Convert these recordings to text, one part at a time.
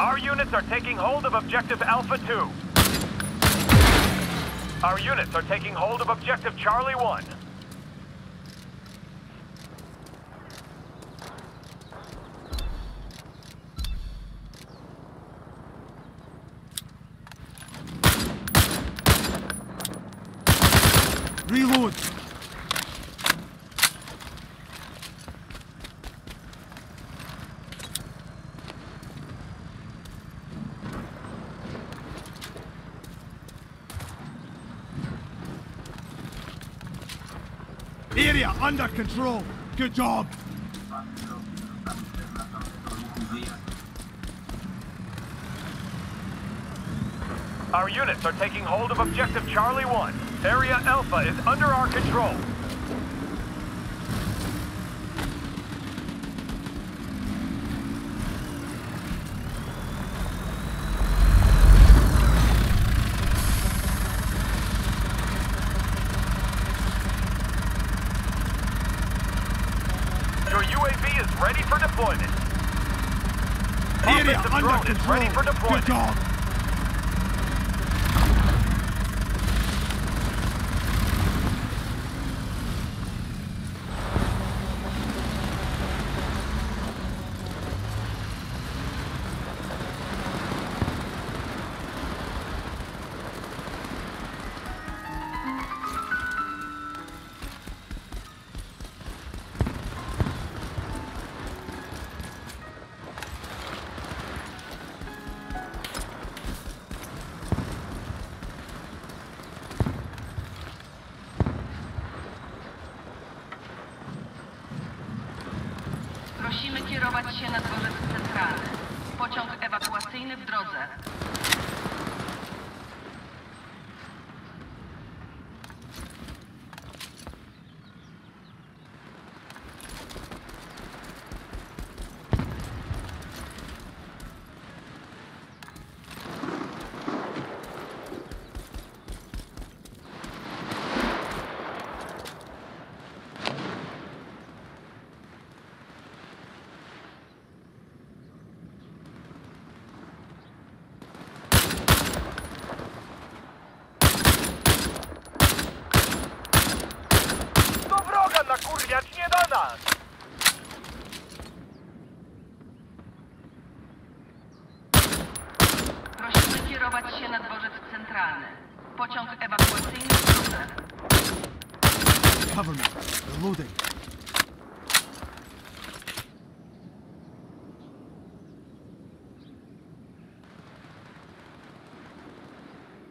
Our units are taking hold of Objective Alpha 2. Our units are taking hold of Objective Charlie 1. Reload! Area under control. Good job. Our units are taking hold of Objective Charlie 1. Area Alpha is under our control. Your UAV is ready for deployment. Area Offensive under drone control. Is ready for deployment. job. Prosimy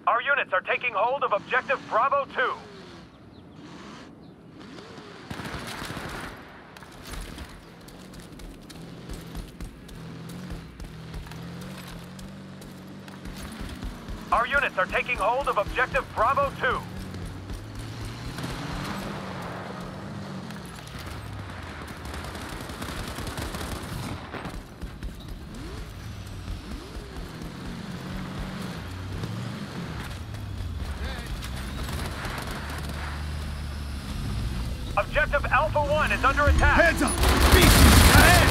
Our units are taking hold of Objective Bravo 2. Our units are taking hold of Objective Bravo 2. Objective Alpha 1 is under attack. Heads up! Beasties ahead!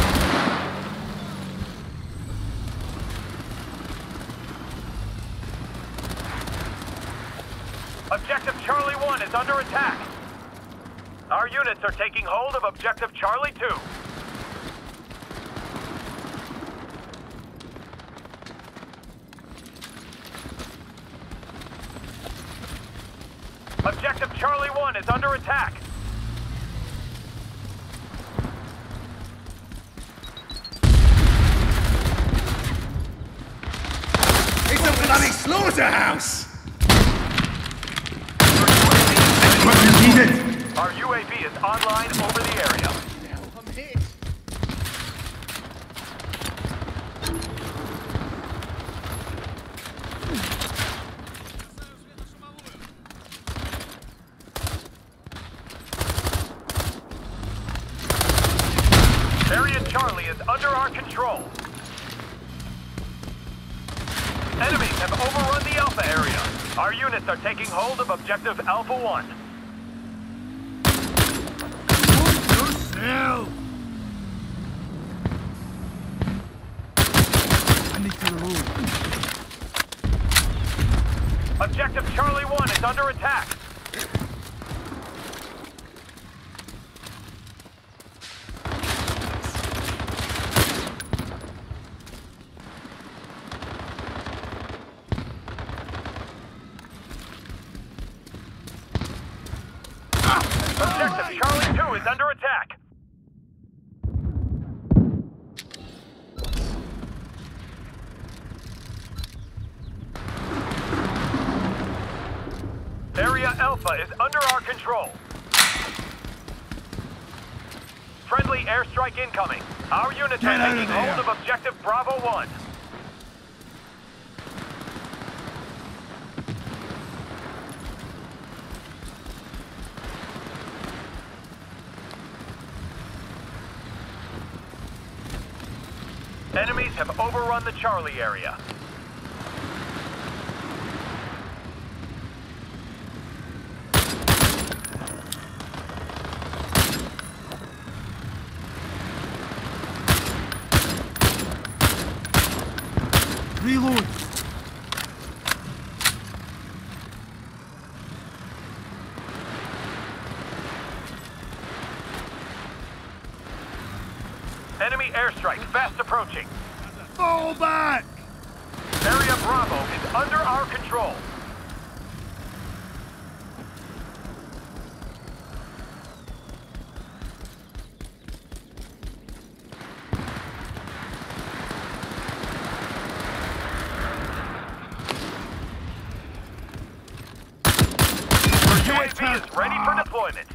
Objective Charlie 1 is under attack. Our units are taking hold of Objective Charlie 2. Objective Charlie 1 is under attack. Slaughterhouse! Equipment! Our UAV is online over the area. 101. Objective Charlie 1 is under attack. Incoming. Our units Get are taking hold of objective Bravo 1. Enemies have overrun the Charlie area. Reload! Enemy airstrike fast approaching. Fall back! Area Bravo is under our control. Your UAV is ready for deployment.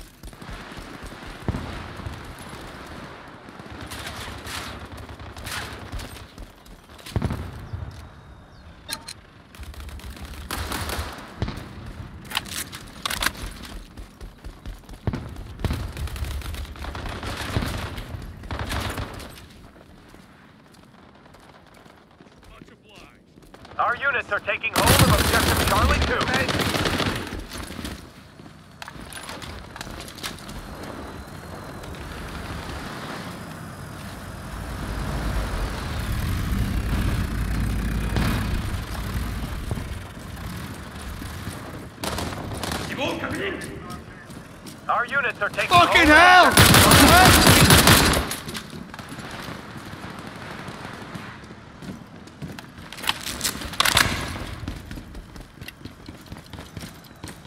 Are taking hold of objective Charlie 2. Our units are taking Fucking hold of hell!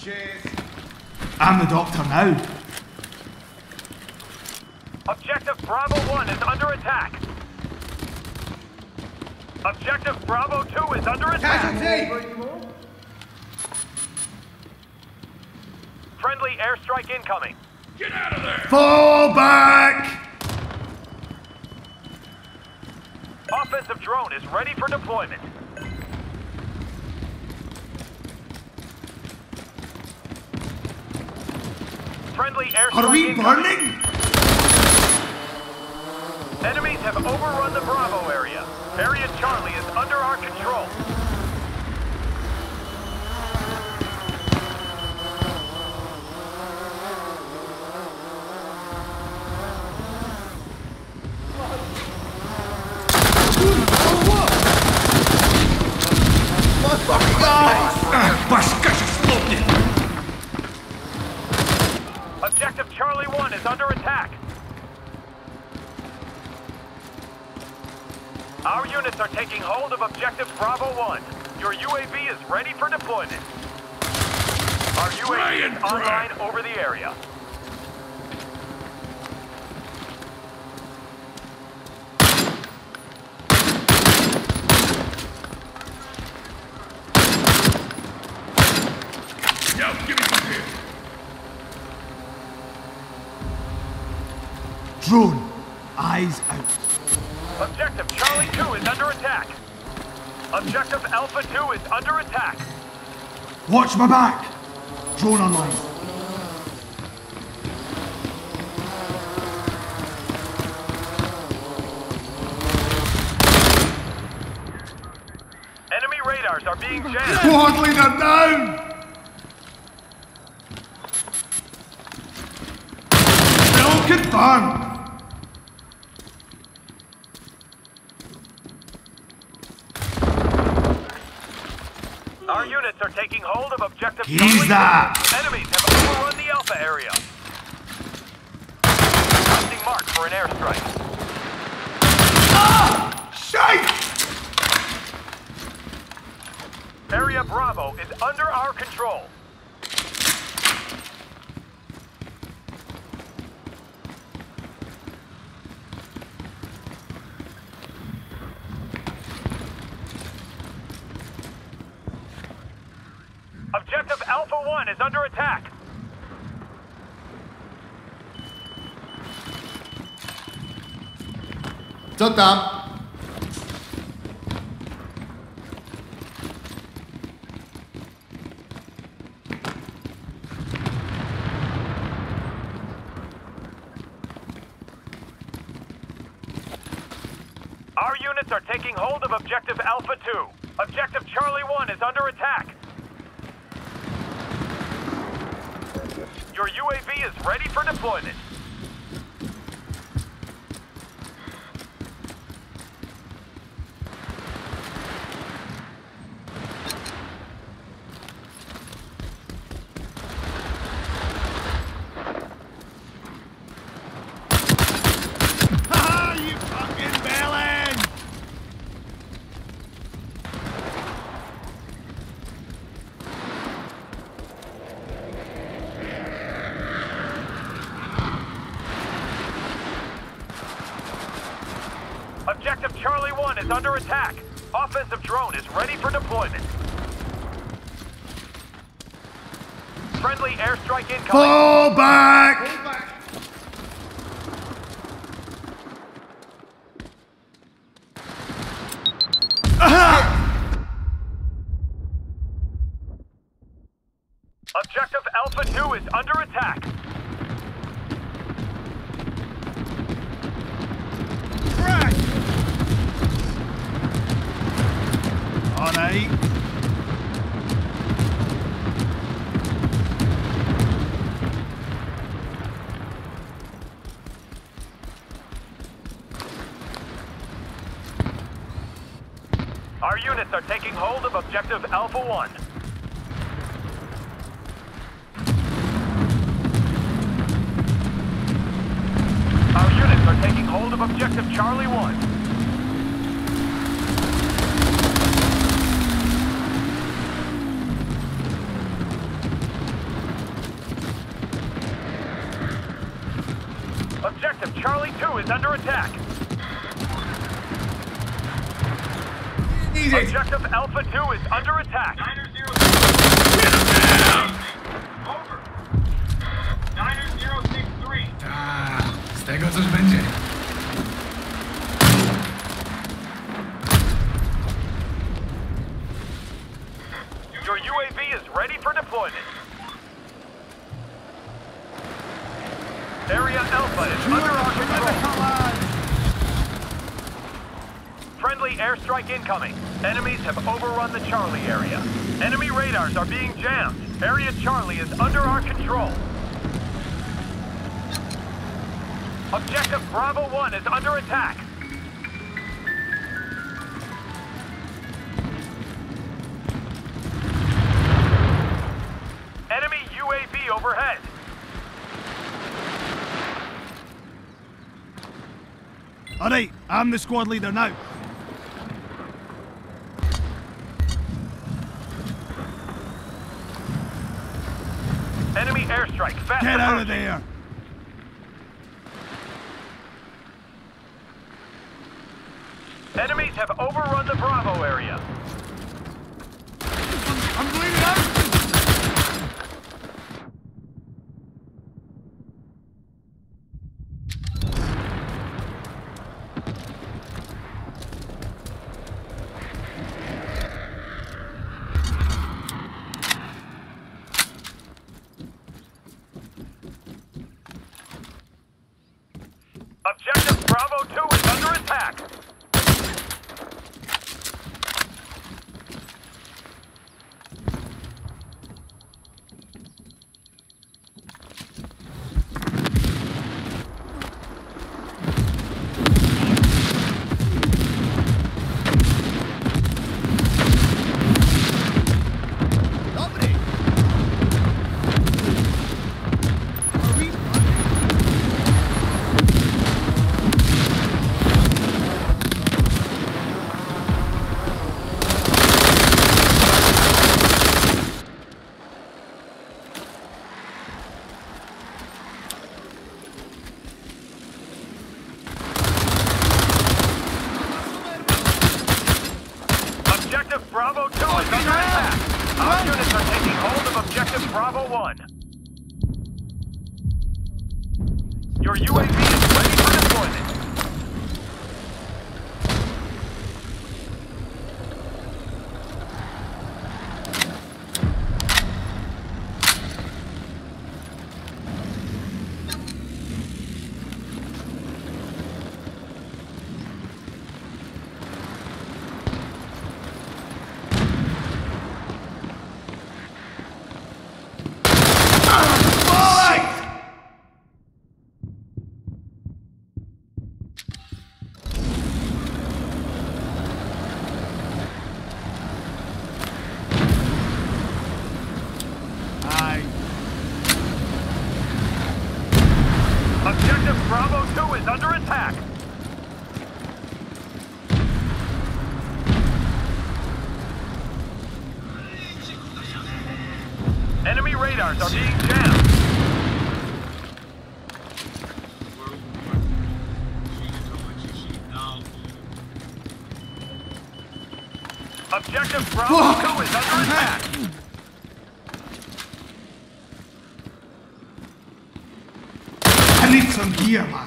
Cheers. I'm the doctor now. Objective Bravo 1 is under attack. Objective Bravo 2 is under attack. Casualty! Friendly airstrike incoming. Get out of there! Fall back! Offensive drone is ready for deployment. Friendly airstrike Are we incoming. burning? Enemies have overrun the Bravo area. Area Charlie is under our control. Башка is under attack. Our units are taking hold of Objective Bravo 1. Your UAV is ready for deployment. Our UAV is online over the area. Drone, eyes out. Objective Charlie 2 is under attack. Objective Alpha 2 is under attack. Watch my back! Drone online. Enemy radars are being jammed. Squad leader down! Still confirmed! Units are taking hold of objective that. Enemies have overrun the Alpha area. Requesting mark for an airstrike. Ah! Shite! Area Bravo is under our control. Objective Alpha 1 is under attack. Co tam? Our units are taking hold of Objective Alpha 2. Objective Charlie 1 is under attack. Your UAV is ready for deployment. Ah, you fucking bellend! Objective Charlie 1 is under attack. Offensive drone is ready for deployment. Friendly airstrike incoming. Fall back! Objective Alpha 2 is under attack. Crash! On eight. Our units are taking hold of Objective Alpha 1. Our units are taking hold of Objective Charlie 1. Objective Charlie 2 is under attack. Easy! Objective Alpha 2 is under attack. Niner zero. Over. Niner zero six three. A, z tego coś będzie. Your UAV is ready for deployment. Area Alpha is under our control. Friendly airstrike incoming. Enemies have overrun the Charlie area. Enemy radars are being jammed. Area Charlie is under our control. Objective Bravo 1 is under attack. Enemy UAV overhead. Alright, I'm the squad leader now. Get out of there! Enemies have overrun the Bravo area. I'm bleeding out! Objective radars are being jammed. Objective Bravo 2 is under attack. I need some gear, lads.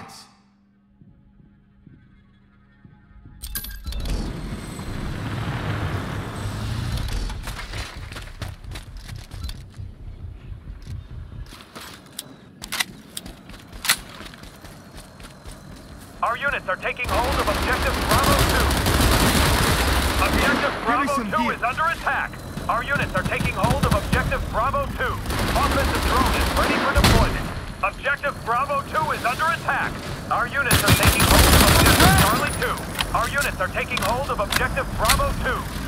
Are taking hold of Objective Bravo 2. Objective Bravo 2 gear. is under attack. Our units are taking hold of Objective Bravo 2. Offensive drone is ready for deployment. Objective Bravo 2 is under attack. Our units are taking hold of Objective Charlie 2. Our units are taking hold of Objective Bravo 2.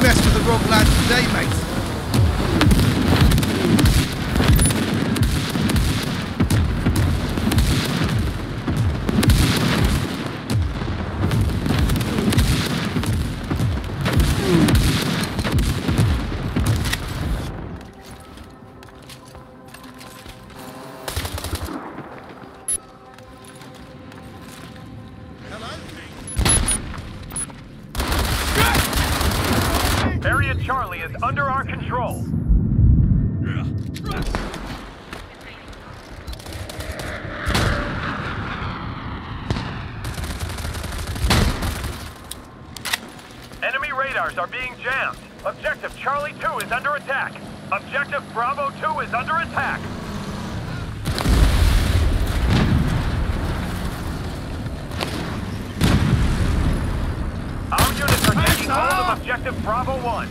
Messed with the wrong lad today, mate. Radars are being jammed. Objective Charlie 2 is under attack. Objective Bravo 2 is under attack. Our units are taking hold of Objective Bravo 1.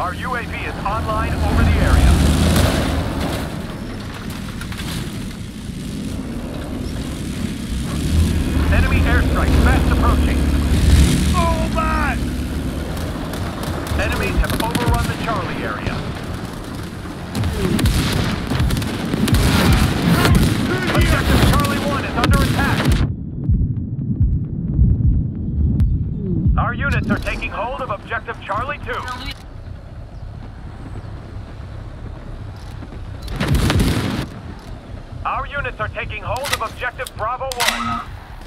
Our UAV is online over the area. Enemy airstrike fast approaching. Oh, man! Enemies have overrun the Charlie area. Objective Charlie 1 is under attack. Our units are taking hold of Objective Charlie 2. Our units are taking hold of Objective Bravo 1.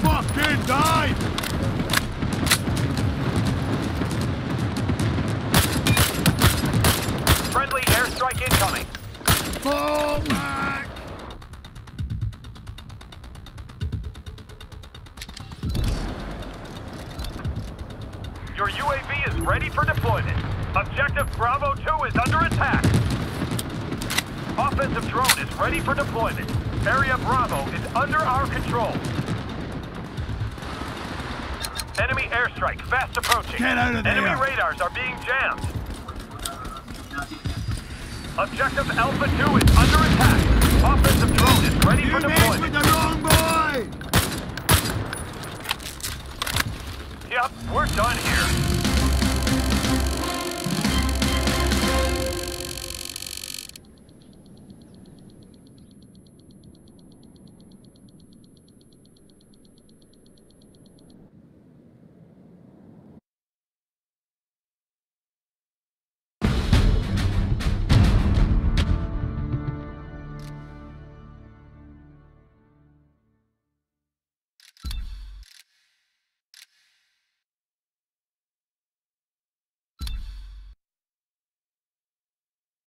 Fucking die! Friendly airstrike incoming. Fall back! Your UAV is ready for deployment. Objective Bravo 2 is under attack. Offensive drone is ready for deployment. Area Bravo is under our control. Enemy airstrike fast approaching. Get out of there. Enemy radars are being jammed. Objective Alpha 2 is under attack. Offensive drone is ready for deployment.